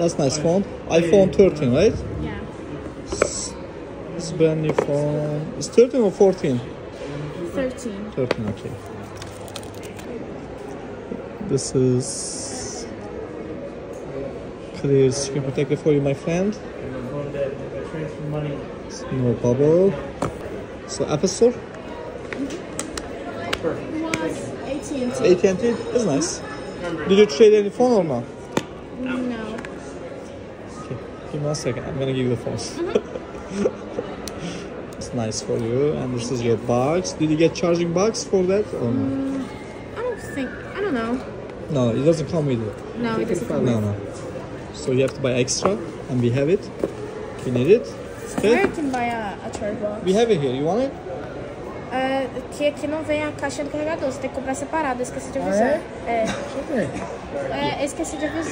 That's nice phone. iPhone 13, right? Yeah. It's brand new phone. It's 13 or 14? 13. 13, okay. This is clear screen protector for you, my friend. No bubble. So Apple Store, AT&T. AT&T. That's nice. Did you trade any phone or not? No. Give me one second. I'm gonna give you the phones. Mm-hmm. it's nice for you, and this is your box. Did you get charging box for that or no? Mm, I don't think, I don't know. No, it doesn't come with it. No, it doesn't come No, with no. no. So you have to buy extra, and we have it. We need it. Where Okay, you can buy a, a charge box? we have it here. You want it? É, que aqui não vem a caixa do carregador, você tem que comprar separado, eu esqueci de avisar. É, é, eu esqueci de avisar.